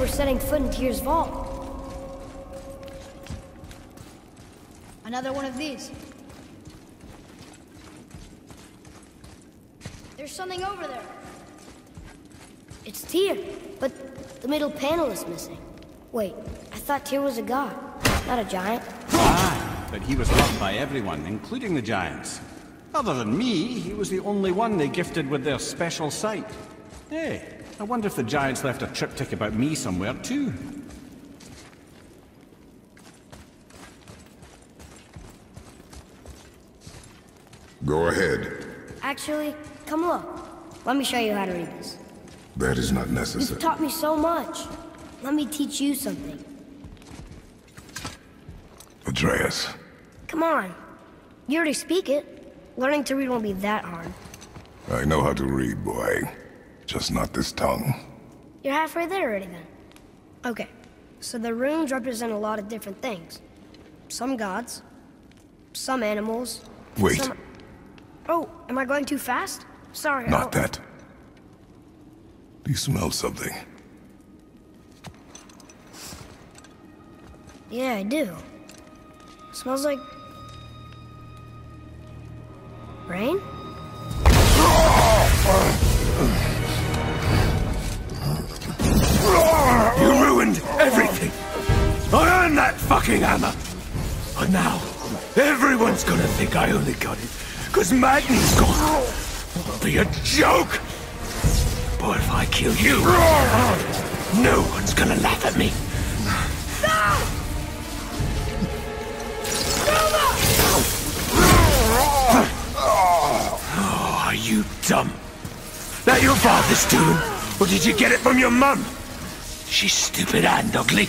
we're setting foot in Tyr's vault. Another one of these. There's something over there. It's Tyr, but the middle panel is missing. Wait, I thought Tyr was a god, not a giant. Aye, but he was loved by everyone, including the giants. Other than me, he was the only one they gifted with their special sight. Hey, I wonder if the giants left a triptych about me somewhere too. Go ahead. Actually, come look. Let me show you how to read this. That is not necessary. You've taught me so much. Let me teach you something. Atreus. Come on. You already speak it. Learning to read won't be that hard. I know how to read, boy. Just not this tongue. You're halfway there already then. Okay, so the runes represent a lot of different things. Some gods, some animals. Wait. some- Oh, am I going too fast? Sorry. Not that. Do you smell something? Yeah, I do. Smells like... Rain? Ah! Fucking hammer! And now, everyone's gonna think I only got it because Magni's gone. It'll be a joke! But if I kill you, no one's gonna laugh at me. Oh, are you dumb? That your father's doing? Or did you get it from your mum? She's stupid and ugly.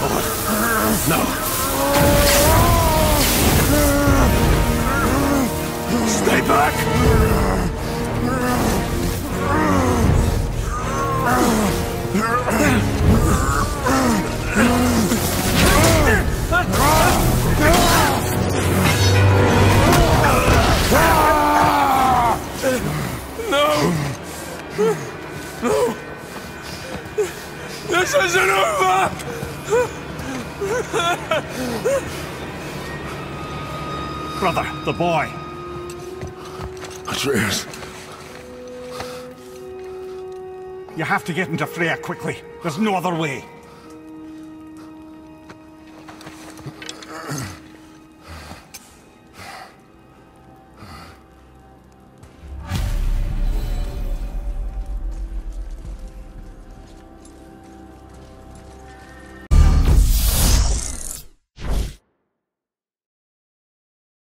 no. Stay back! No! No! This isn't over! Brother, the boy. Atreus. You have to get into Freya quickly. There's no other way.